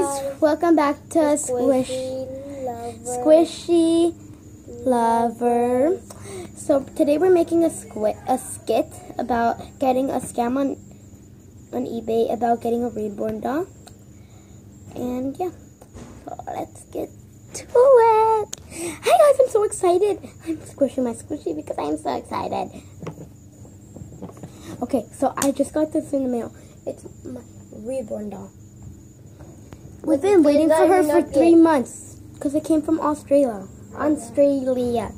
guys, welcome back to Squish lover. Squishy Lover. So today we're making a a skit about getting a scam on on eBay about getting a reborn doll. And yeah, so let's get to it. Hi guys, I'm so excited. I'm squishing my squishy because I'm so excited. Okay, so I just got this in the mail. It's my reborn doll. We've been waiting for her for three months because it came from Australia. Australia.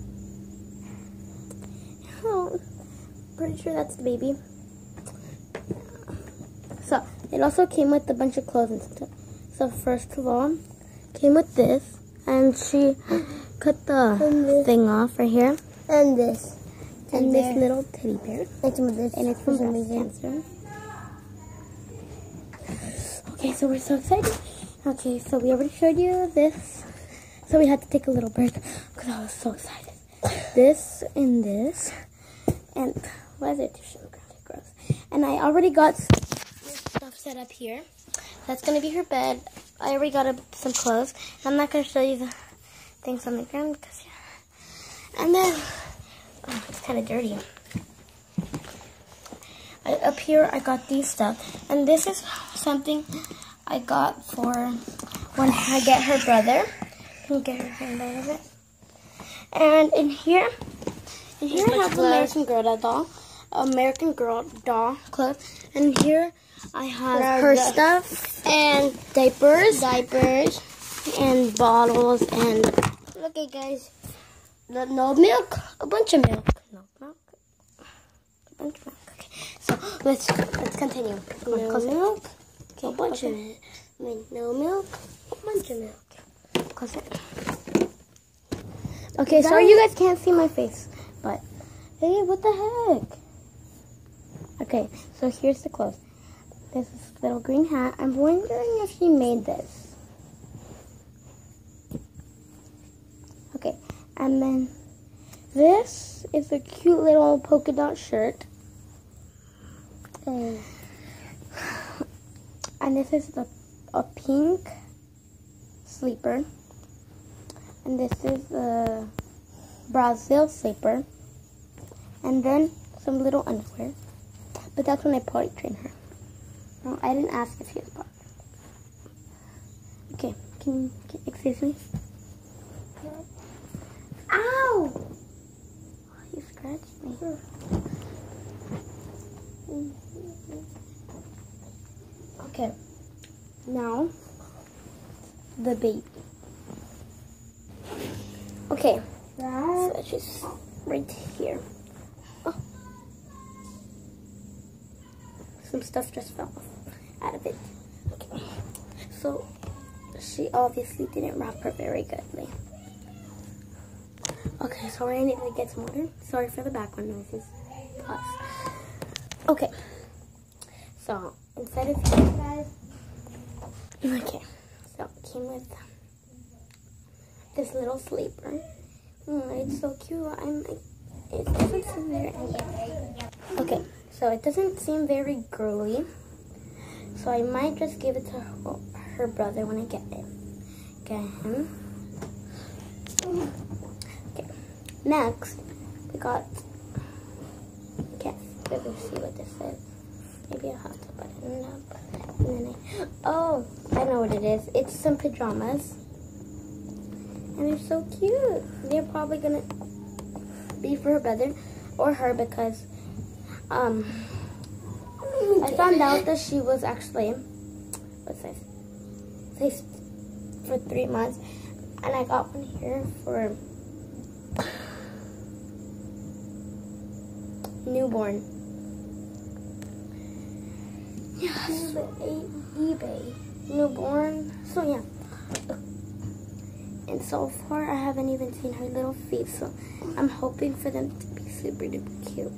Oh, pretty sure that's the baby. So it also came with a bunch of clothes and stuff. So first of all, came with this, and she cut the thing off right here, And this. and And this little teddy bear, of this. and it's from breast cancer. Okay, so we're so excited. Okay, so we already showed you this. So we had to take a little break because I was so excited. This and this. And why is it tissue? Gross. And I already got stuff set up here. That's going to be her bed. I already got a, some clothes. I'm not going to show you the things on the ground because, yeah. And then, oh, it's kind of dirty. I, up here, I got these stuff. And this is something I got for when I get her brother. Can you get her hand out of it? And in here, in here I have. American Girl doll, American Girl doll clothes. And here I have her stuff and diapers, Diapers. and bottles and Look at guys. No, no milk. a bunch of milk. No milk. A bunch of milk. Okay. So let's let's continue. No close it. milk. A bunch okay. of it. I mean, no milk. A bunch of milk. Close it. Okay, sorry you guys can't see my face, but hey, what the heck? Okay, so here's the clothes. This is little green hat. I'm wondering if she made this. Okay, and then this is a cute little polka dot shirt. And And this is the a pink sleeper. And this is a Brazil sleeper. And then some little underwear. But that's when I potty train her. No, I didn't ask if she was potty. Okay, can, can excuse me? Ow! You scratched me. Okay. Now, the baby. Okay, so it's just right here. Oh. Some stuff just fell off out of it. Okay. So, she obviously didn't wrap her very goodly. Okay, so need to get some water. Sorry for the background noises. Pause. Okay. So, inside of here, guys. Okay. So, it came with um, this little sleeper. Oh, it's so cute. I'm. It doesn't seem very. Okay, so it doesn't seem very girly. So I might just give it to her, her brother when I get it. Get him. Okay. Next, we got. Can't really see what this is. Maybe I'll have to button up. And then I. Oh, I know what it is. It's some pajamas. And they're so cute. They're probably gonna be for her brother or her because um I found out that she was actually what's this? This for three months and I got one here for newborn. Yes. eBay. Newborn. So yeah. And so far, I haven't even seen her little feet, so I'm hoping for them to be super duper cute.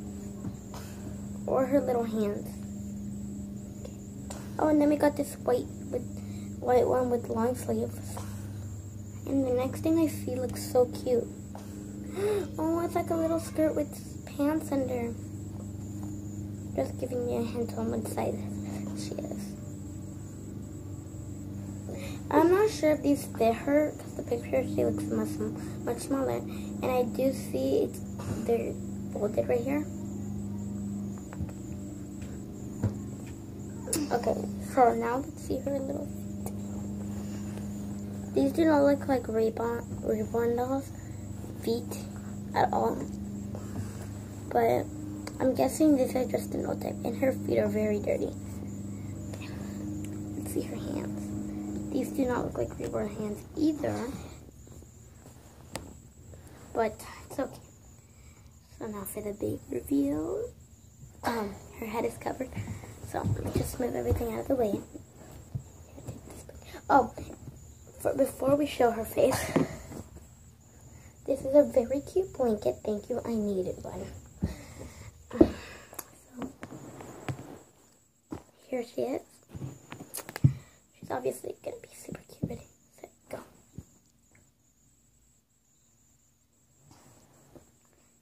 Or her little hands. Okay. Oh, and then we got this white with white one with long sleeves. And the next thing I see looks so cute. Oh, it's like a little skirt with pants under. Just giving you a hint on what size she is. I'm not sure if these fit her because the picture she looks much much smaller, and I do see it's they're folded right here. Okay, so now let's see her little feet. These do not look like reborn reborn dolls feet at all, but I'm guessing this is just an old type, and her feet are very dirty. See her hands. These do not look like reborn hands either. But it's okay. So now for the big reveal. Um, her head is covered. So let me just move everything out of the way. Oh, for, before we show her face, this is a very cute blanket. Thank you. I needed one. So, here she is. Obviously going to be super cute. Ready, set, go.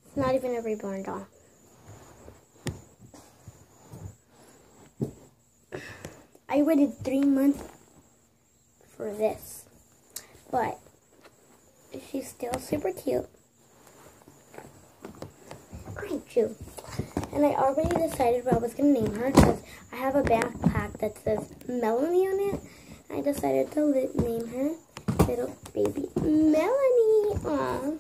It's not even a reborn doll. I waited three months for this. But she's still super cute. Aren't you? And I already decided what I was going to name her because I have a backpack that says Melanie on it. I decided to name her little baby Melanie. Aww.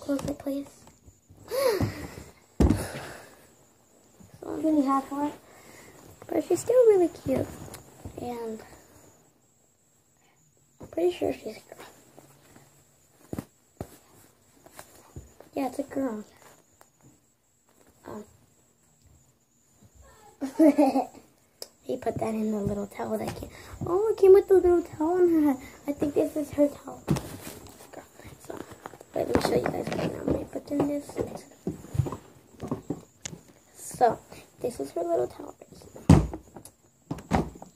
Close it, please. so I'm really happy for it. But she's still really cute. And I'm pretty sure she's a girl. Yeah, it's a girl. Um. he put that in the little towel that came. Oh, it came with the little towel on her. I think this is her towel. Girl. So, let me show you guys right now. I put in this. So, this is her little towel.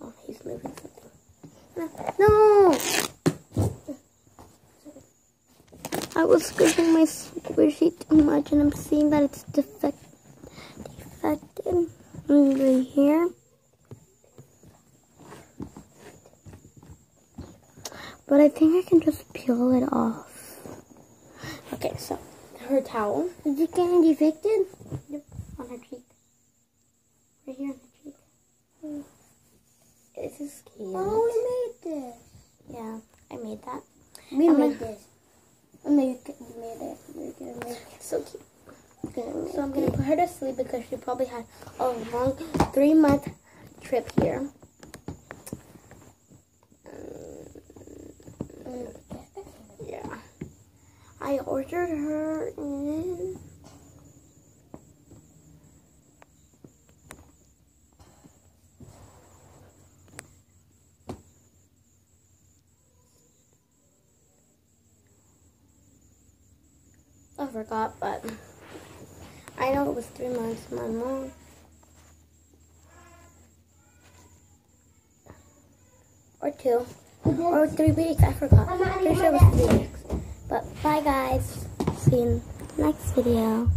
Oh, he's moving something. No! I was squishing my squishy too much and I'm seeing that it's defect under here. But I think I can just peel it off. Okay, so her towel. Is it getting evicted? Yep, on her cheek. Right here on her cheek. Hmm. This is cute. Oh, we made this. Yeah, I made that. We I'm made gonna- this. C- you made it. We're gonna make So cute. So I'm gonna put her to sleep because she probably had a long three month trip here. Yeah. I ordered her in. I forgot, but I know it was three months. My mom. Or two. Or three weeks. I forgot. Pretty sure it was three weeks. But bye, guys. See you in the next video.